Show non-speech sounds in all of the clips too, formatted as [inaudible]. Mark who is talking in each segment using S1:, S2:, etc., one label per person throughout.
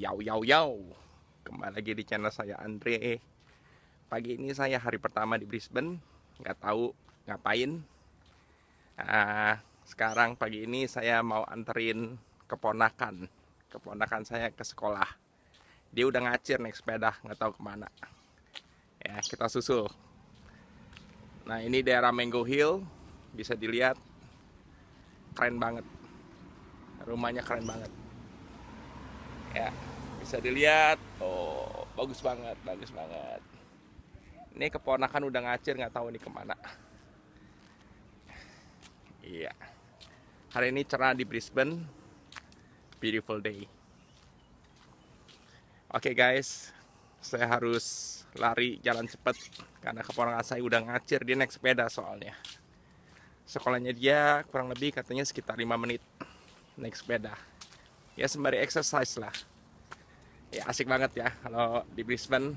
S1: Yau yau Kembali lagi di channel saya Andre. Pagi ini saya hari pertama di Brisbane. Nggak tahu ngapain. Nah, Sekarang pagi ini saya mau anterin keponakan. Keponakan saya ke sekolah. Dia udah ngacir naik sepeda nggak tahu ke mana. Ya kita susul. Nah ini daerah Mango Hill. Bisa dilihat. Keren banget. Rumahnya keren banget. Ya bisa dilihat. Oh bagus banget bagus banget. Ini keponakan udah ngacir nggak tahu nih ke mana. Iya. Hari ini cerah di Brisbane. Beautiful day. Oke okay, guys. Saya harus lari jalan cepet karena keponakan saya udah ngacir dia naik sepeda soalnya. Sekolahnya dia kurang lebih katanya sekitar 5 menit naik sepeda. Ya sembari exercise lah ya asik banget ya kalau di Brisbane.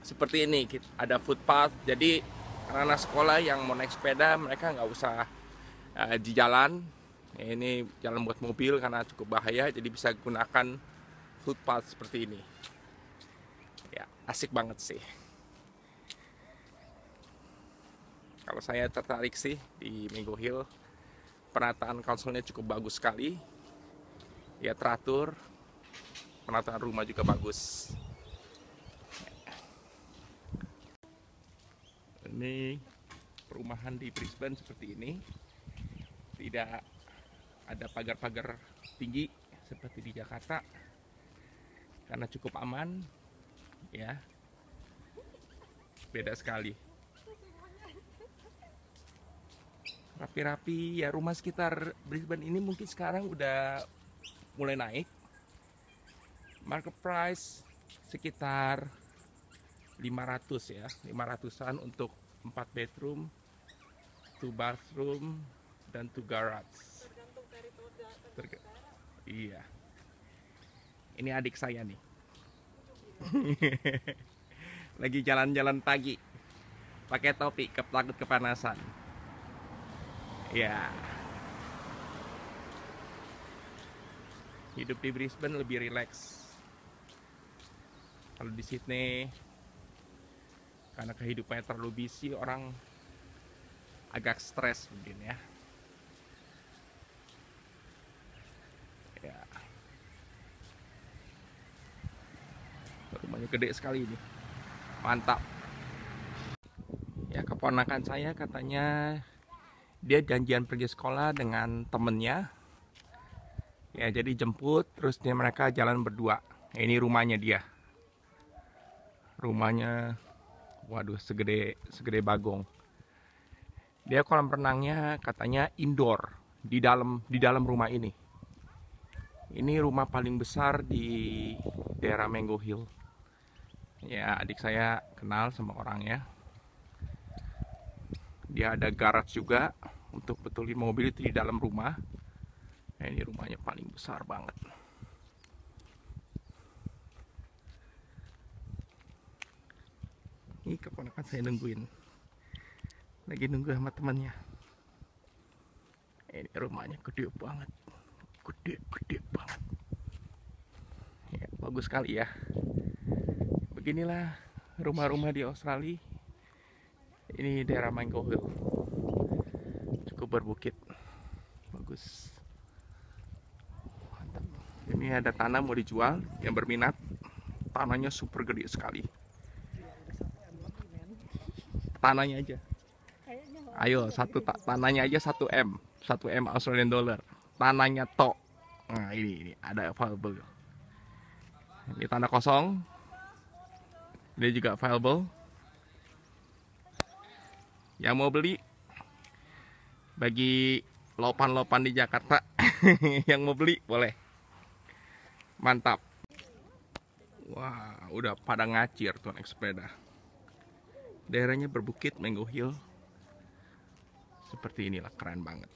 S1: Seperti ini ada footpath. Jadi anak-anak sekolah yang mau naik sepeda mereka nggak usah uh, di jalan. Ini jalan buat mobil karena cukup bahaya jadi bisa gunakan footpath seperti ini. Ya asik banget sih. Kalau saya tertarik sih di Mango Hill penataan konsolnya cukup bagus sekali. Ya teratur penataan rumah juga bagus. Ini perumahan di Brisbane seperti ini. Tidak ada pagar-pagar tinggi seperti di Jakarta. Karena cukup aman ya. Beda sekali. Rapi-rapi ya rumah sekitar Brisbane ini mungkin sekarang udah mulai naik market price sekitar 500 ya 500an untuk 4 bedroom 2 bathroom dan 2 garage. Terg iya. Ini adik saya nih. [laughs] Lagi jalan-jalan pagi. Pakai topi takut kepanasan. Ya hidup di Brisbane lebih rileks kalau di Sydney karena kehidupannya terlalu busy orang agak stres mungkin ya. Ya. Rumahnya gede sekali ini. Mantap. Ya keponakan saya katanya dia janjian pergi sekolah dengan temennya. Ya jadi jemput terus dia mereka jalan berdua. Ini rumahnya dia rumahnya waduh segede segede bagong. Dia kolam renangnya katanya indoor di dalam di dalam rumah ini. Ini rumah paling besar di daerah Mango Hill. Ya adik saya kenal sama orangnya dia ada garage juga untuk betulin mobil itu di dalam rumah. Nah, ini rumahnya paling besar banget. Ini keponakan saya nungguin. Lagi nunggu sama temannya. Ini rumahnya gede banget. Gede, gede banget. Ya, bagus sekali ya. Beginilah rumah-rumah di Australia. Ini daerah Mango Hill. Cukup berbukit. Bagus ini ada tanah mau dijual yang berminat tanahnya super gede sekali tanahnya aja. Ayo satu ta tanahnya aja satu m satu m Australian dollar. Tanahnya tok. Nah ini ini ada available. Ini tanah kosong. Ini juga available. Yang mau beli bagi lopan-lopan di Jakarta [laughs] yang mau beli boleh. Mantap. Wah udah pada ngacir tuh naik sepeda daerahnya berbukit Mango Hill. Seperti inilah keren banget.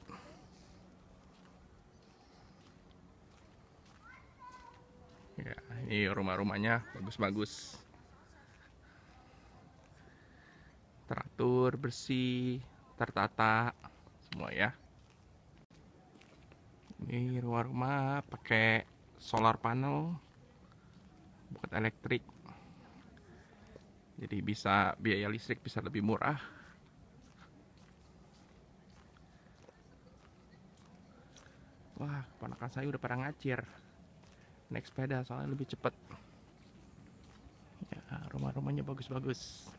S1: Ya ini rumah-rumahnya bagus-bagus. Teratur bersih tertata semua ya. Ini rumah-rumah pakai solar panel buat elektrik jadi bisa biaya listrik bisa lebih murah. Wah keponakan saya udah pada ngacir. Naik sepeda soalnya lebih cepet. Ya rumah-rumahnya bagus-bagus